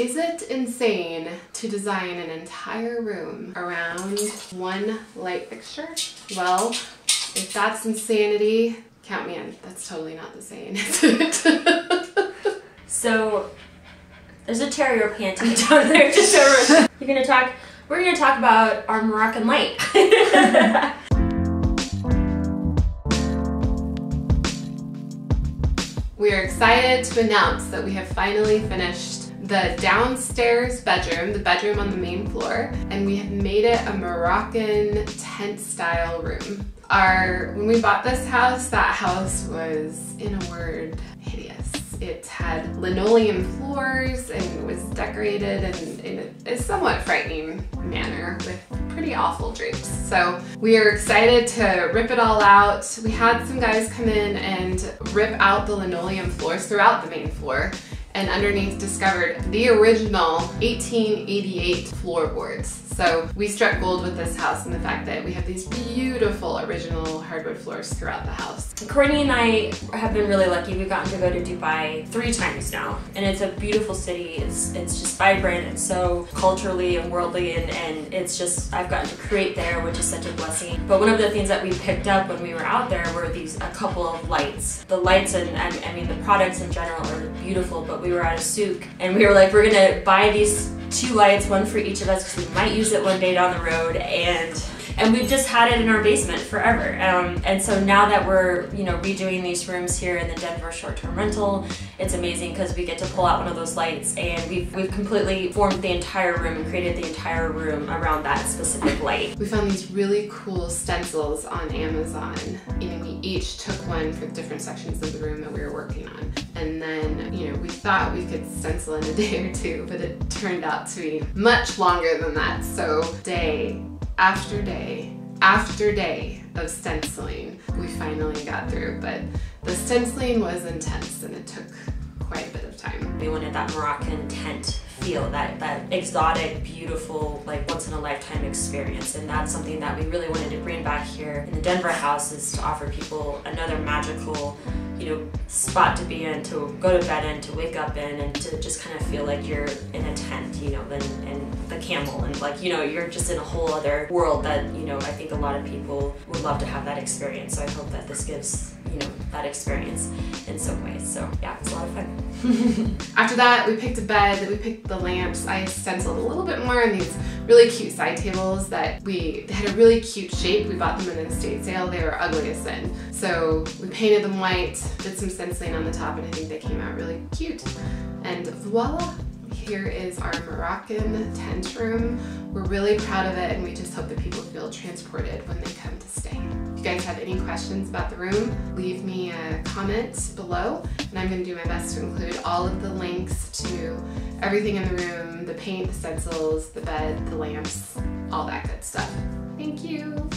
Is it insane to design an entire room around one light fixture? Well, if that's insanity, count me in. That's totally not the same, is it? So there's a terrier panting down there just over. You're gonna talk. We're gonna talk about our Moroccan light. We are excited to announce that we have finally finished the downstairs bedroom, the bedroom on the main floor, and we have made it a Moroccan tent style room. Our, when we bought this house, that house was, in a word, hideous. It had linoleum floors and was decorated in, in a, a somewhat frightening manner with pretty awful drapes. So we are excited to rip it all out. We had some guys come in and rip out the linoleum floors throughout the main floor and underneath discovered the original 1888 floorboards. So we struck gold with this house and the fact that we have these beautiful original hardwood floors throughout the house. Courtney and I have been really lucky. We've gotten to go to Dubai three times now, and it's a beautiful city. It's it's just vibrant. It's so culturally and worldly, and, and it's just I've gotten to create there, which is such a blessing. But one of the things that we picked up when we were out there were these a couple of lights. The lights and I, I mean the products in general are beautiful, but we were at a souk and we were like, we're gonna buy these two lights, one for each of us, because we might use it one day down the road, and and we've just had it in our basement forever. Um, and so now that we're you know redoing these rooms here in the Denver short-term rental, it's amazing because we get to pull out one of those lights, and we've we've completely formed the entire room and created the entire room around that specific light. We found these really cool stencils on Amazon, and we each took one for different sections of the room that we were working on. Thought we could stencil in a day or two, but it turned out to be much longer than that. So day after day after day of stenciling, we finally got through. But the stenciling was intense and it took quite a bit of time. We wanted that Moroccan tent feel, that, that exotic, beautiful, like once in a lifetime experience. And that's something that we really wanted to bring back here in the Denver house is to offer people another magical, you know, spot to be in, to go to bed in, to wake up in, and to just kind of feel like you're in a tent, you know, and, and the camel, and like, you know, you're just in a whole other world that, you know, I think a lot of people would love to have that experience. So I hope that this gives, you know, that experience in some ways. So yeah, it's a lot of fun. After that, we picked a bed, we picked the lamps. I stenciled a little bit more on these really cute side tables that we had a really cute shape. We bought them in an estate sale. They were ugly as sin. So we painted them white, did some stenciling on the top, and I think they came out really cute. And voila, here is our Moroccan tent room. We're really proud of it and we just hope that people feel transported when they come to stay. If you guys have any questions about the room, leave me a comment below and I'm going to do my best to include all of the links to everything in the room, the paint, the stencils, the bed, the lamps, all that good stuff. Thank you.